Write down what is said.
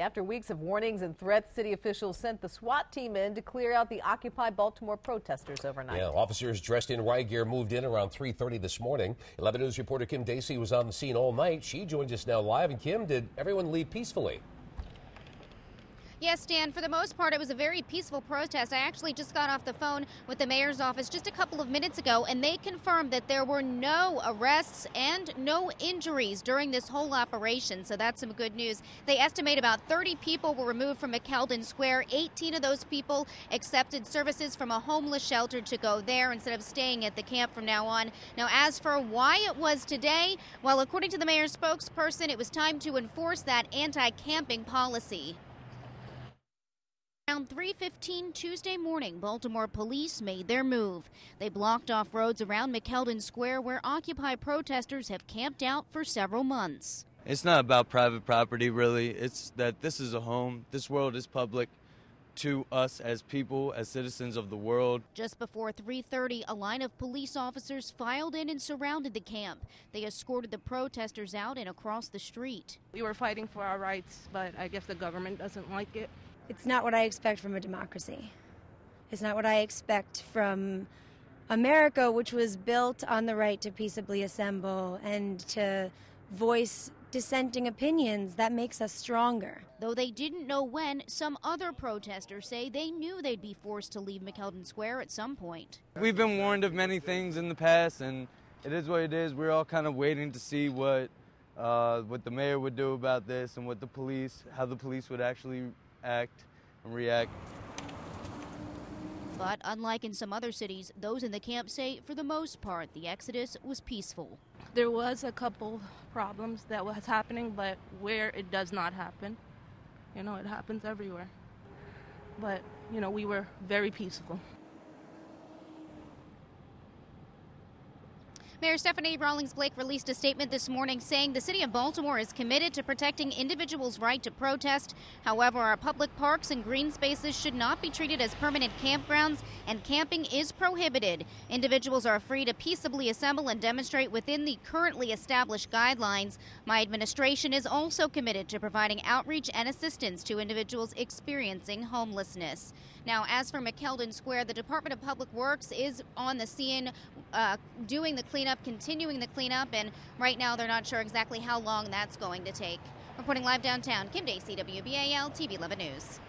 After weeks of warnings and threats, city officials sent the SWAT team in to clear out the Occupy Baltimore protesters overnight. Yeah, officers dressed in riot gear moved in around 3.30 this morning. 11 News reporter Kim Dacey was on the scene all night. She joins us now live. And Kim, did everyone leave peacefully? Yes, Dan, for the most part, it was a very peaceful protest. I actually just got off the phone with the mayor's office just a couple of minutes ago, and they confirmed that there were no arrests and no injuries during this whole operation. So that's some good news. They estimate about 30 people were removed from McKeldin Square. 18 of those people accepted services from a homeless shelter to go there instead of staying at the camp from now on. Now, as for why it was today, well, according to the mayor's spokesperson, it was time to enforce that anti camping policy. Around 3:15 Tuesday morning, Baltimore police made their move. They blocked off roads around McKeldin Square where Occupy protesters have camped out for several months. It's not about private property really. It's that this is a home. This world is public to us as people, as citizens of the world. Just before 3:30, a line of police officers filed in and surrounded the camp. They escorted the protesters out and across the street. We were fighting for our rights, but I guess the government doesn't like it. It's not what I expect from a democracy. It's not what I expect from America, which was built on the right to peaceably assemble and to voice dissenting opinions that makes us stronger. Though they didn't know when, some other protesters say they knew they'd be forced to leave McKeldin Square at some point. We've been warned of many things in the past, and it is what it is. We're all kind of waiting to see what uh, what the mayor would do about this and what the police, how the police would actually act and react. But unlike in some other cities, those in the camp say for the most part the exodus was peaceful. There was a couple problems that was happening, but where it does not happen, you know, it happens everywhere. But, you know, we were very peaceful. Mayor Stephanie Rawlings Blake released a statement this morning saying the city of Baltimore is committed to protecting individuals' right to protest. However, our public parks and green spaces should not be treated as permanent campgrounds, and camping is prohibited. Individuals are free to peaceably assemble and demonstrate within the currently established guidelines. My administration is also committed to providing outreach and assistance to individuals experiencing homelessness. Now, as for McKeldin Square, the Department of Public Works is on the scene uh, doing the cleanup, continuing the cleanup, and right now they're not sure exactly how long that's going to take. Reporting live downtown, Kim Dacey, WBAL TV 11 News.